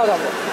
顔だもん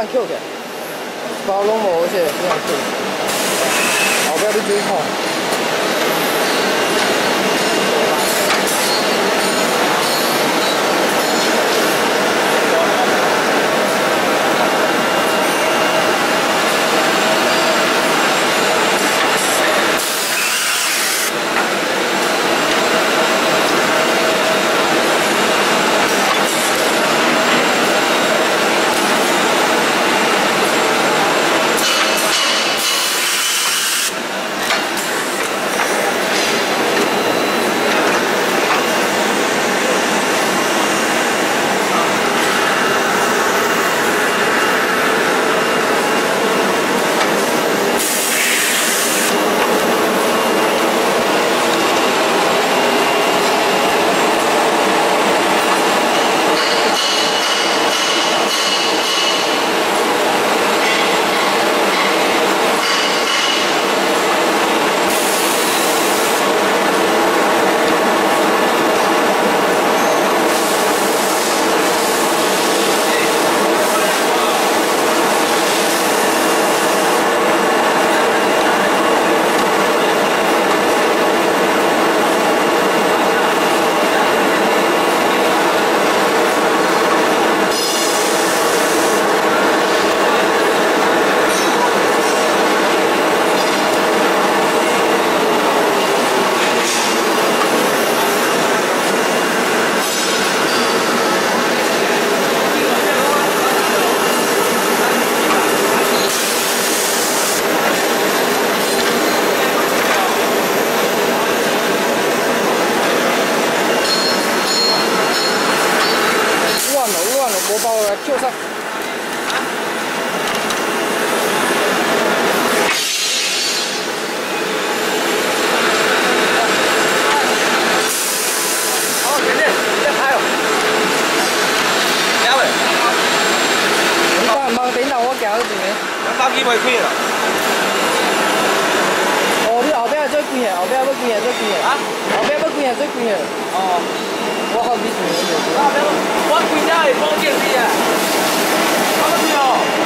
包乱了，又这样扣的，包拢无些，这样扣，后壁你注意看。打几回可以了。哦，你后边最贵的，后边要贵的最贵的。啊？后边要贵的最贵的。哦。我好几十年了。我贵点的，保健品，好不好？